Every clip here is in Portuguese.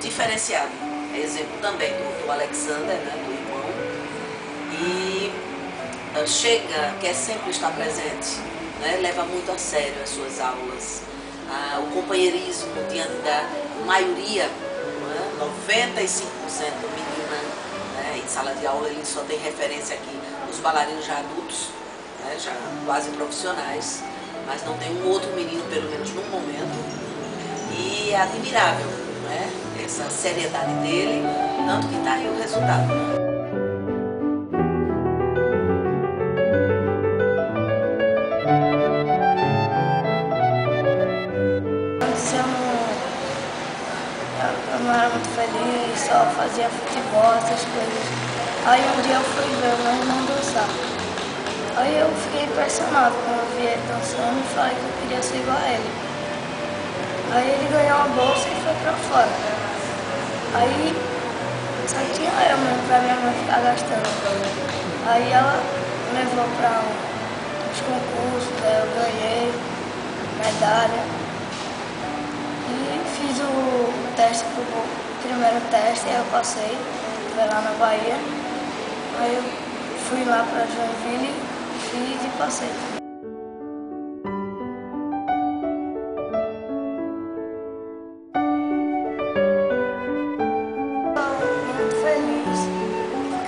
diferenciado. É exemplo também do, do Alexander, né, do irmão, e uh, chega, quer sempre estar presente, né, leva muito a sério as suas aulas, uh, o companheirismo diante da maioria, né, 95% menina, né, em sala de aula ele só tem referência aqui os bailarinos já adultos, né, já quase profissionais, mas não tem um outro menino, pelo menos no momento, é admirável né? essa seriedade dele, tanto que está aí o resultado. Não, eu não era muito feliz, só fazia futebol, essas coisas. Aí um dia eu fui ver o meu irmão dançar. Aí eu fiquei impressionado quando eu vi ele dançando e falei que eu queria ser igual a ele. Aí ele ganhou uma bolsa e foi pra fora. Aí só tinha eu mesmo pra minha mãe ficar gastando. Aí ela levou pra uns concursos, eu ganhei medalha. E fiz o teste pro primeiro teste, aí eu passei, foi lá na Bahia. Aí eu fui lá pra Joinville, fiz e passei.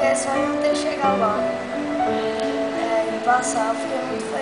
É só eu ter chegado lá. É, e passar, eu muito feliz,